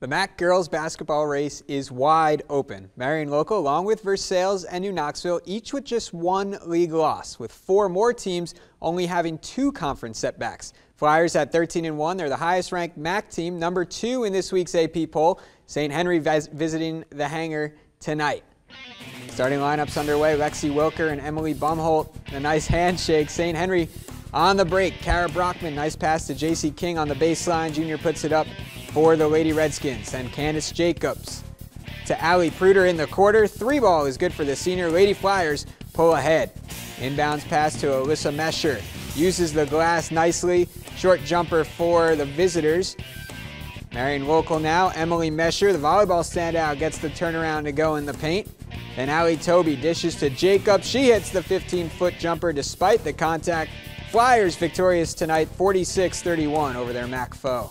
The MAC girls basketball race is wide open. Marion Local, along with Versailles and New Knoxville, each with just one league loss, with four more teams only having two conference setbacks. Flyers at 13 and 1, they're the highest ranked MAC team, number two in this week's AP poll. St. Henry vis visiting the hangar tonight. Starting lineups underway, Lexi Wilker and Emily Bumholt. A nice handshake. St. Henry on the break. Kara Brockman, nice pass to J.C. King on the baseline. Junior puts it up for the Lady Redskins. And Candace Jacobs to Allie Pruder in the quarter. Three ball is good for the senior. Lady Flyers pull ahead. Inbounds pass to Alyssa Mescher. Uses the glass nicely. Short jumper for the visitors. Marion Local now. Emily Mescher, the volleyball standout, gets the turnaround to go in the paint. And Allie Thobe dishes to Jacobs. She hits the 15-foot jumper despite the contact. Flyers victorious tonight 46-31 over their MAC foe.